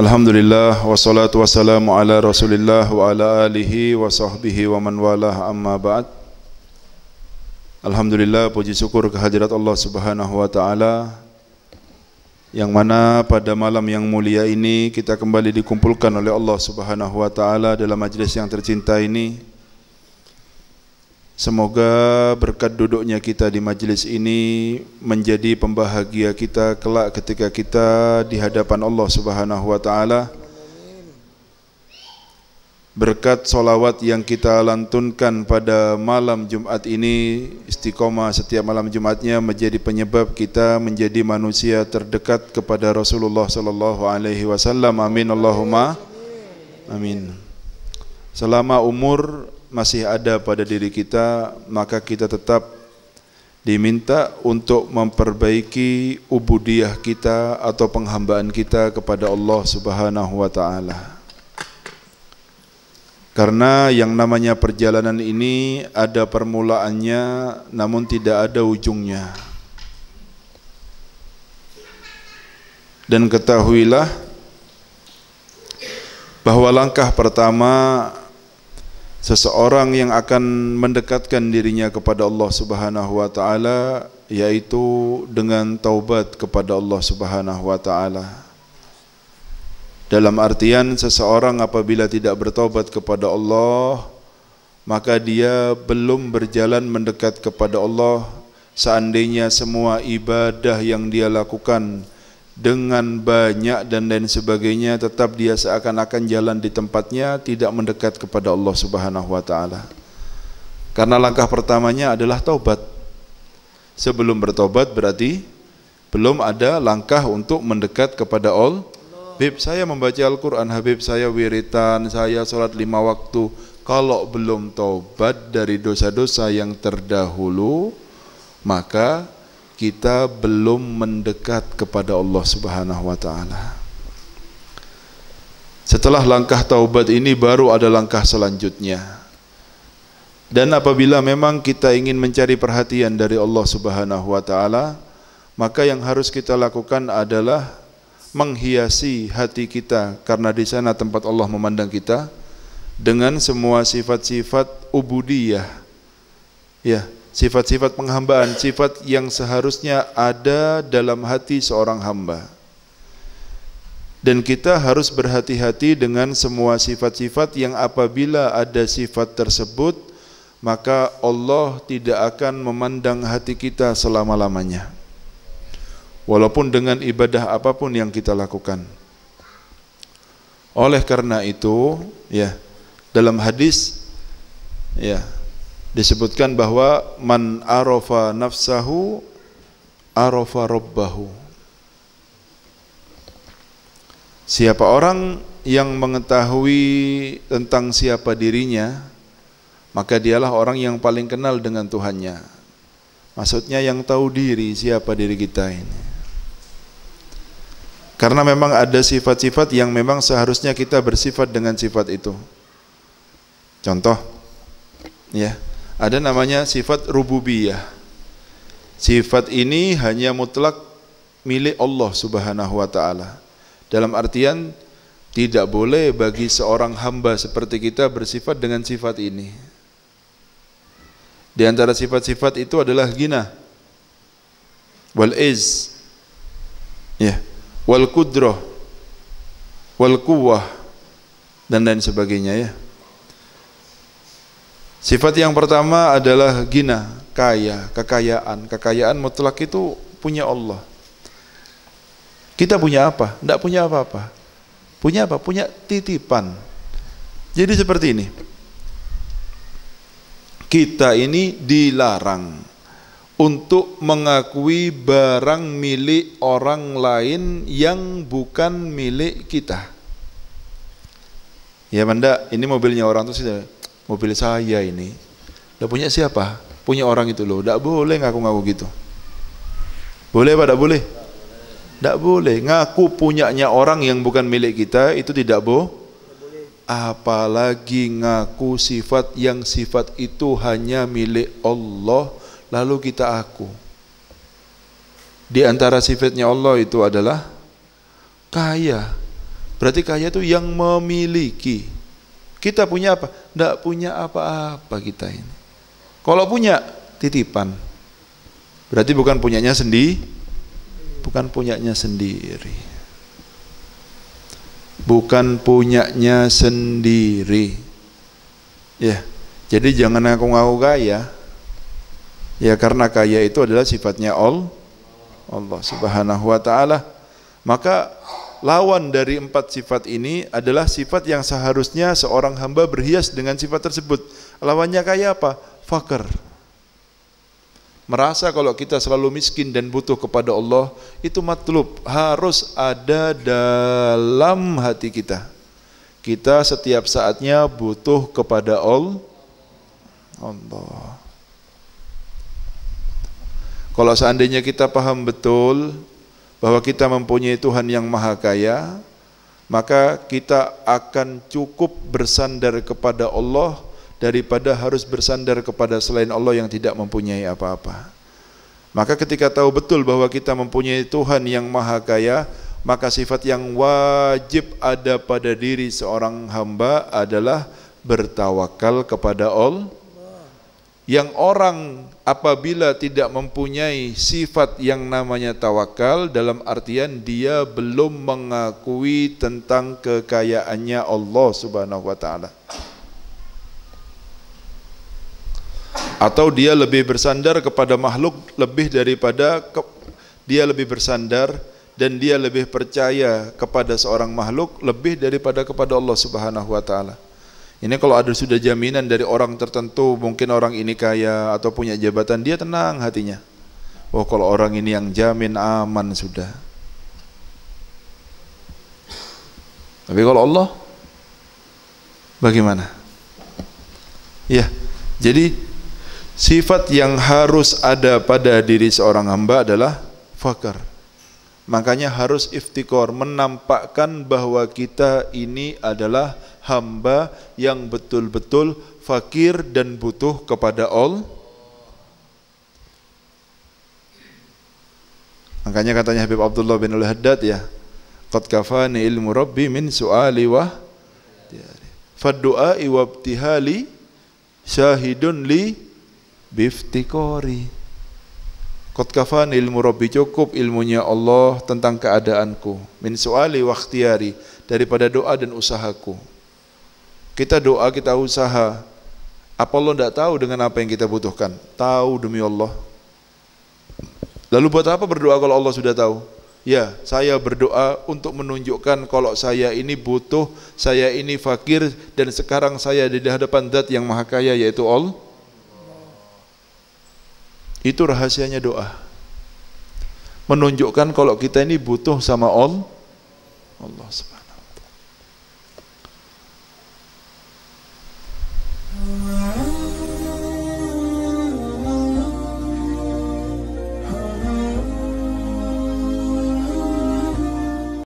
Alhamdulillah wassalatu wassalamu ala Rasulillah wa ala alihi wa sahbihi wa man walah amma ba'd. Alhamdulillah puji syukur kehadirat Allah Subhanahu wa taala yang mana pada malam yang mulia ini kita kembali dikumpulkan oleh Allah Subhanahu wa taala dalam majlis yang tercinta ini Semoga berkat duduknya kita di majlis ini menjadi pembahagia kita kelak ketika kita di hadapan Allah Subhanahu wa taala. Berkat solawat yang kita lantunkan pada malam Jumat ini istiqomah setiap malam Jumatnya menjadi penyebab kita menjadi manusia terdekat kepada Rasulullah sallallahu alaihi wasallam. Amin Allahumma amin. Selama umur masih ada pada diri kita maka kita tetap diminta untuk memperbaiki ubudiyah kita atau penghambaan kita kepada Allah Subhanahu wa taala. Karena yang namanya perjalanan ini ada permulaannya namun tidak ada ujungnya. Dan ketahuilah bahwa langkah pertama seseorang yang akan mendekatkan dirinya kepada Allah Subhanahu wa taala yaitu dengan taubat kepada Allah Subhanahu wa taala. Dalam artian seseorang apabila tidak bertobat kepada Allah maka dia belum berjalan mendekat kepada Allah seandainya semua ibadah yang dia lakukan dengan banyak dan lain sebagainya tetap dia seakan-akan jalan di tempatnya tidak mendekat kepada Allah Subhanahu wa taala. Karena langkah pertamanya adalah taubat. Sebelum bertobat berarti belum ada langkah untuk mendekat kepada Allah. Habib saya membaca Al-Quran, Habib saya wiritan, saya sholat lima waktu. Kalau belum taubat dari dosa-dosa yang terdahulu, maka kita belum mendekat kepada Allah Subhanahu wa taala. Setelah langkah taubat ini baru ada langkah selanjutnya. Dan apabila memang kita ingin mencari perhatian dari Allah Subhanahu wa taala, maka yang harus kita lakukan adalah menghiasi hati kita karena di sana tempat Allah memandang kita dengan semua sifat-sifat ubudiyah. Ya, sifat-sifat penghambaan, sifat yang seharusnya ada dalam hati seorang hamba. Dan kita harus berhati-hati dengan semua sifat-sifat yang apabila ada sifat tersebut, maka Allah tidak akan memandang hati kita selama-lamanya. Walaupun dengan ibadah apa pun yang kita lakukan. Oleh karena itu, ya, dalam hadis ya, disebutkan bahwa man arafa nafsahu arafa rabbahu. Siapa orang yang mengetahui tentang siapa dirinya maka dialah orang yang paling kenal dengan Tuhannya. Maksudnya yang tahu diri siapa diri kita ini. Karena memang ada sifat-sifat yang memang seharusnya kita bersifat dengan sifat itu. Contoh ya ada namanya sifat rububiyah. Sifat ini hanya mutlak milik Allah Subhanahu wa taala. Dalam artian tidak boleh bagi seorang hamba seperti kita bersifat dengan sifat ini. Di antara sifat-sifat itu adalah gina wal iz ya wal kudrah wal quwwah dan lain sebagainya ya. Sifat yang pertama adalah gina, kaya, kekayaan. Kekayaan mutlak itu punya Allah. Kita punya apa? Tidak punya apa-apa. Punya apa? Punya titipan. Jadi seperti ini. Kita ini dilarang untuk mengakui barang milik orang lain yang bukan milik kita. Ya Manda, ini mobilnya orang itu sudah mobil saya ini. Udah punya siapa? Punya orang itu loh. Tidak boleh ngaku-ngaku gitu. Boleh apa tidak boleh? Tidak boleh. Ngaku punyanya orang yang bukan milik kita itu tidak boh apalagi ngaku sifat yang sifat itu hanya milik Allah lalu kita aku. Di antara sifatnya Allah itu adalah kaya. Berarti kaya itu yang memiliki. Kita punya apa? Tidak punya apa-apa kita ini. Kalau punya, titipan. Berarti bukan punyanya sendiri, bukan punyanya sendiri. Bukan punyanya sendiri. Ya, jadi jangan ngaku-ngaku kaya. Ya karena kaya itu adalah sifatnya Allah. Allah Subhanahu wa taala. Maka lawan dari empat sifat ini adalah sifat yang seharusnya seorang hamba berhias dengan sifat tersebut. Lawannya kaya apa? Fakir. Merasa kalau kita selalu miskin dan butuh kepada Allah, itu matlub, harus ada dalam hati kita. Kita setiap saatnya butuh kepada Allah. Allah. Kalau seandainya kita paham betul bahwa kita mempunyai Tuhan yang maha kaya, maka kita akan cukup bersandar kepada Allah daripada harus bersandar kepada selain Allah yang tidak mempunyai apa-apa. Maka ketika tahu betul bahwa kita mempunyai Tuhan yang maha kaya, maka sifat yang wajib ada pada diri seorang hamba adalah bertawakal kepada Allah yang orang apabila tidak mempunyai sifat yang namanya tawakal dalam artian dia belum mengakui tentang kekayaannya Allah Subhanahu wa taala. Atau dia lebih bersandar kepada makhluk lebih daripada ke, dia lebih bersandar dan dia lebih percaya kepada seorang makhluk lebih daripada kepada Allah Subhanahu wa taala. Ini kalau ada sudah jaminan dari orang tertentu, mungkin orang ini kaya atau punya jabatan, dia tenang hatinya. Oh kalau orang ini yang jamin aman sudah. Tapi kalau Allah, bagaimana? Ya, jadi sifat yang harus ada pada diri seorang hamba adalah fakar. Makanya harus iftikor, menampakkan bahwa kita ini adalah hamba yang betul-betul fakir dan butuh kepada Allah. Makanya katanya Habib Abdullah bin Al-Haddad ya, Qad kafani ilmu Rabbi min su'ali wa Faddu'ai wa ibtihali syahidun li biftikori. Qad kafani ilmu Rabbi cukup ilmunya Allah tentang keadaanku min su'ali wa ikhtiyari daripada doa dan usahaku. Kita doa, kita usaha. Apa Allah tidak tahu dengan apa yang kita butuhkan? Tahu demi Allah. Lalu buat apa berdoa kalau Allah sudah tahu? Ya, saya berdoa untuk menunjukkan kalau saya ini butuh, saya ini fakir dan sekarang saya di hadapan zat yang maha kaya yaitu Allah. Itu rahasianya doa. Menunjukkan kalau kita ini butuh sama Allah. Allah subhanahu